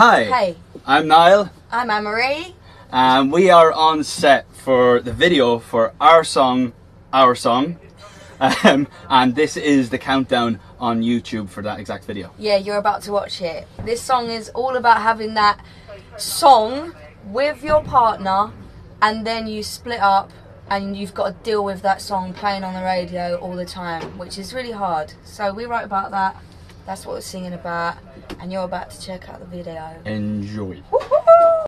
Hi, Hey, I'm Niall, I'm Anne-Marie. and we are on set for the video for our song, Our Song. Um, and this is the countdown on YouTube for that exact video. Yeah, you're about to watch it. This song is all about having that song with your partner and then you split up and you've got to deal with that song playing on the radio all the time, which is really hard. So we write about that. That's what we're singing about and you're about to check out the video. Enjoy. Woo-hoo!